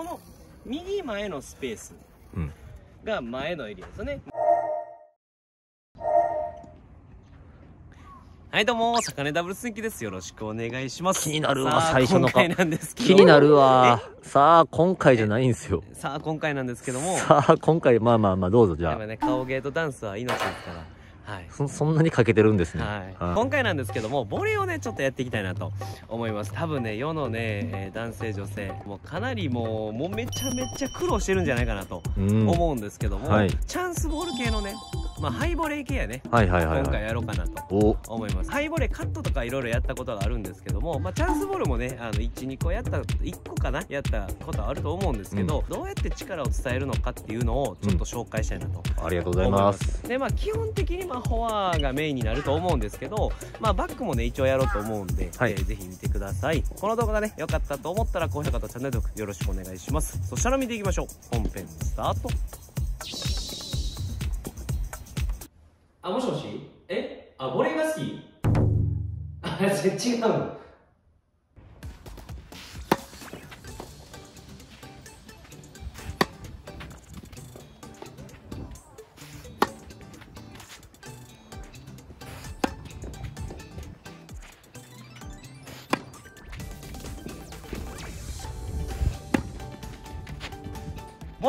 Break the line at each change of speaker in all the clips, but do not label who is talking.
この右前のスペース
うん。
が前のエリアですよね。はいどうも魚ダブルスンキです。よろしくお願いします。
気になるわ最初の
今回なんですけど。
気になるわ。さあ今回じゃないんですよ。
さあ今回なんですけども。
さあ今回まあまあまあどうぞじゃ
やっぱね顔芸とダンスは命ですからはい。
あそそんなにかけてるんですね。
はい、今回なんですけどもボレーをねちょっとやっていきたいなと思います。多分ね世のね、えー男性女性もうかなりもうもうめちゃめちゃ苦労してるんじゃないかなと
うん。
思うんですけども、
はい。
チャンスボール系のねまあハイボレー系やね。
はいはいはい
今回
はい
やろうかなと
お
思います。ハイボレーカットとかいろいろやったことがあるんですけども、まあ、チャンスボールもねあの12個やった1個かなやったことあると思うんですけど、どうやって力を伝えるのかっていうのをちょっと紹介したいなと。
ありがとうございます。
でまあ基本的にまあフォアがメインになると思うんですけどまあバックもね一応やろうと思うんで、
はい。
えーぜひ見てください。この動画がね良かったと思ったら高評価とチャンネル登録よろしくお願いします。そしたら見ていきましょう。本編スタートあもしもし？え？あボレーが好き。あ違う。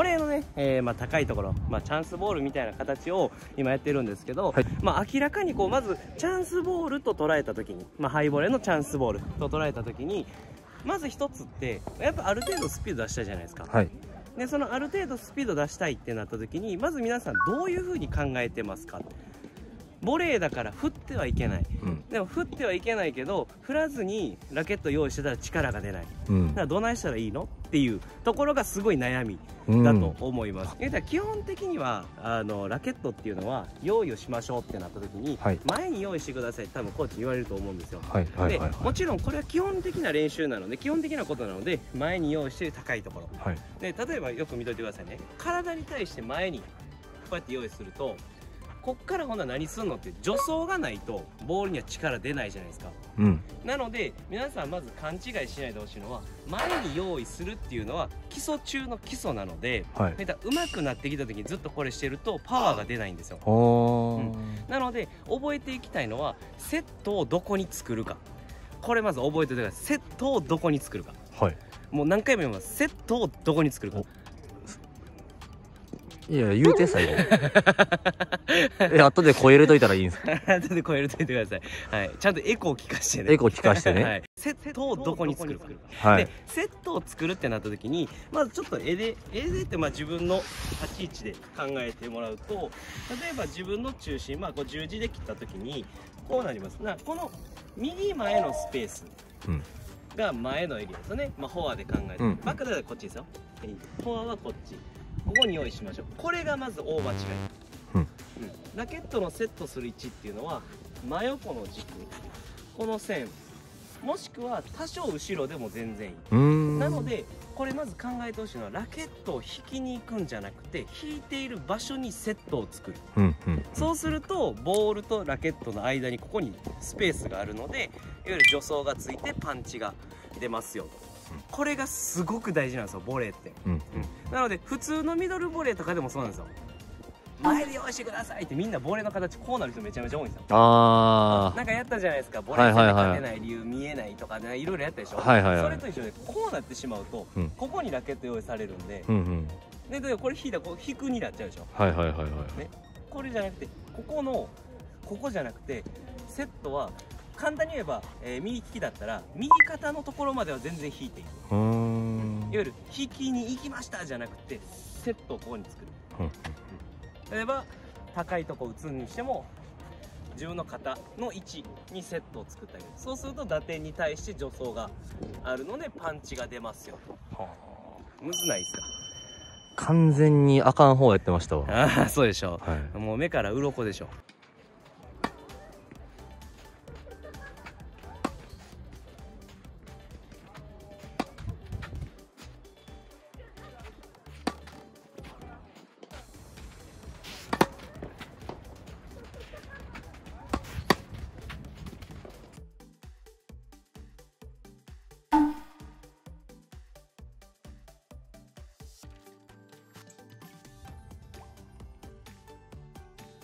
のボレーのね、えーまあ、高いところ、まあ、チャンスボールみたいな形を今やってるんですけど、
はい。
まあ、明らかにこうまずチャンスボールと捉えた時に、まあ、ハイボレーのチャンスボールと捉えた時にまず一つってやっぱある程度スピード出したいじゃないですか。
はい。
でそのある程度スピード出したいってなった時にまず皆さんどういう風に考えてますか。ボレーだから振ってはいけない。
うん。
でも振ってはいけないけど振らずにラケット用意してたら力が出ない。
うん。
だからどないしたらいいのっていうところがすごい悩み
うん。
だと思います、えだから基本的にはあのラケットっていうのは用意をしましょうってなった時に、
はい。
前に用意してくださいって多分コーチに言われると思うんですよ。
はいはい
でもちろんこれは基本的な練習なので基本的なことなので前に用意して高いところ。
はい。
で例えばよく見といてくださいね。体に対して前にこうやって用意するとこっからほんなら何すんのって助走がないとボールには力出ないじゃないですか。
うん。
なので皆さんまず勘違いしないでほしいのは前に用意するっていうのは基礎中の基礎なので
はい。
そういった上手くなってきた時にずっとこれしてるとパワーが出ないんですよ。うん。なので覚えていきたいのはセットをどこに作るか。これまず覚えておいてください。セットをどこに作るか。
はい。
もう何回も言います。セットをどこに作るか
いや言うて最後え後で超えれといたらいいんですか？
後で超えるとい てください、はい、ちゃんとエコー聞かしてね。
エコー聞かしてね。
はい、セットをどこに作るか。
はい。
でセットを作るってなった時にまずちょっと絵で絵でってまあ自分の立ち位置で考えてもらうと例えば自分の中心まあこう十字で切った時にこうなります。なこの右前のスペース
うん。
が前のエリアですよね、まあ、フォアで考えて、
うん。
バックだったらこっちですよ。はい。フォアはこっちここに用意しましょう。これがまず大間違い、
うん。
うん。ラケットのセットする位置っていうのは真横の軸。この線。もしくは多少後ろでも全然いい、なのでこれまず考えてほしいのはラケットを引きに行くんじゃなくて引いている場所にセットを作る。
うんうん
そうするとボールとラケットの間にここにスペースがあるのでいわゆる助走がついてパンチが出ますよと。
うん
これがすごく大事なんですよボレーって。
うんうん。
なので普通のミドルボレーとかでもそうなんですよ。前で用意してくださいってみんなボレーの形こうなる人めちゃめちゃ多いんですよ。
あ
なんかやったじゃないですかボレー戦で勝てない理由見えないとかねいろいろやったでしょ、
はいはいはい。
それと一緒でこうなってしまうと、
うん。
ここにラケット用意されるんで。
ーうん。うん
ででこれ引いたらこう引くになっちゃうでしょ。
はいはいはいはい
これじゃなくてここのここじゃなくてセットは簡単に言えば、えー右利きだったら右肩のところまでは全然引いていい。いわゆる引きに行きましたじゃなくてセットをここに作る。
うん
例えば高いとこ打つにしても自分の肩の位置にセットを作ってあげる。そうすると打点に対して助走があるのでパンチが出ますよ。とむずないです
完全にあかん方やってましたわ。
かああそうでしょ
はい。
もう目から鱗でしょ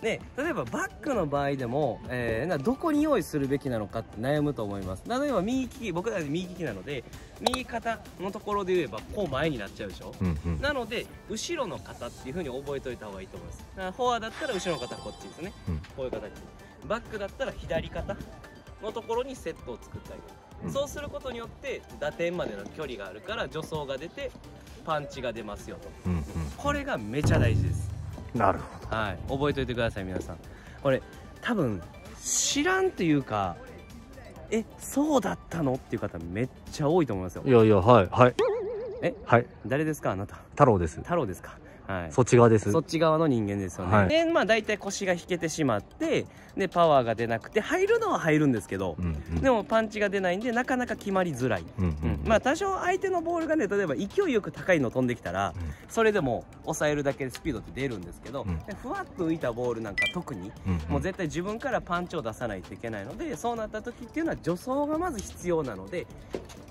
で例えばバックの場合でも、えーなどこに用意するべきなのかって悩むと思います。例えば右利き僕らで右利きなので右肩のところで言えばこう前になっちゃうでしょ？
うんうん。
なので後ろの肩っていう風に覚えておいた方がいいと思います。だからフォアだったら後ろの肩こっちですね、
うん。
こういう形バックだったら左肩のところにセットを作ってあげる、
うん。
そうすることによって打点までの距離があるから助走が出てパンチが出ますよと。
うんうん。
これがめちゃ大事です
なるほ
はい。覚えておいてください皆さん。これ多分知らんというかえそうだったのっていう方めっちゃ多いと思いますよ。
どいやいやはいはい。
え
はい。
誰ですか？あなた。
太郎です。
太郎ですか？はい。
そっち側です。
そっち側の人間ですよね、
はい。
でまあ大体腰が引けてしまってでパワーが出なくて入るのは入るんですけど
う、んうん。
でもパンチが出ないんでなかなか決まりづらい、
うんう
うん。
ん。
まあ多少相手のボールがね例えば勢いよく高いの飛んできたらそれでも抑えるだけでスピードって出るんですけど、
うん。
でふわっと浮いたボールなんか特に
うんうん。
もう絶対自分からパンチを出さないといけないのでそうなった時っていうのは助走がまず必要なので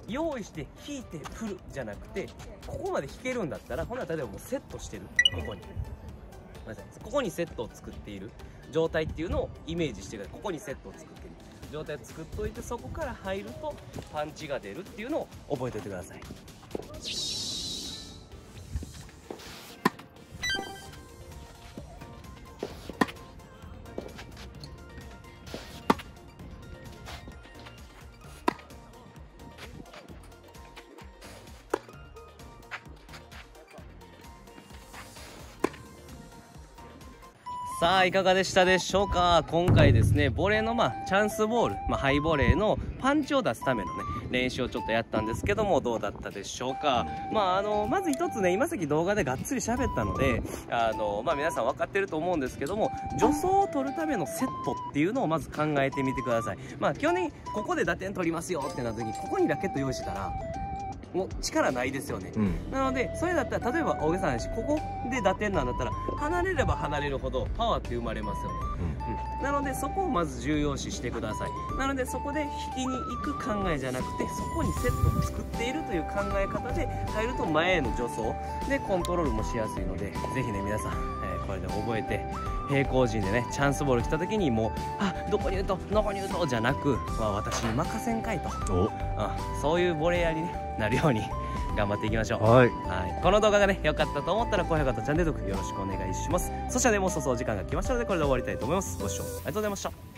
用意して引いて振るじゃなくてここまで引けるんだったらほな例えばもうセットしてる。ここに。ごめんなさい。ここにセットを作っている状態っていうのをイメージしてください。ここにセットを作っている。状態を作っておいてそこから入るとパンチが出るっていうのを覚えておいてください。さあいかがでしたでしょうか？今回ですねボレーのまあチャンスボール、まあ、ハイボレーのパンチを出すためのね練習をちょっとやったんですけどもどうだったでしょうか？まああのまず一つね今さっき動画でがっつり喋ったのであのまあ皆さん分かってると思うんですけども助走を取るためのセットっていうのをまず考えてみてください。まあ基本的にここで打点取りますよってなった時にここにラケット用意したらもう力ないですよね。
うん。
なのでそれだったら例えば大げさな話ここで打点なんだったら離れれば離れるほどパワーって生まれますよね、うん、なのでそこをまず重要視してください。なのでそこで引きに行く考えじゃなくてそこにセットを作っているという考え方で入ると前への助走でコントロールもしやすいのでぜひね皆さん、えーこれで覚えて平行陣でねチャンスボール来た時にもうあどこに打とうどこに打とうじゃなく、まあ、私に任せんかいと、
お。
うん、そういうボレーヤーに、ね、なるように頑張っていきましょう。
はい。
はい、この動画がね良かったと思ったら高評価とチャンネル登録よろしくお願いします。そしたらねもうそろそ時間が来ましたのでこれで終わりたいと思います。ご視聴ありがとうございました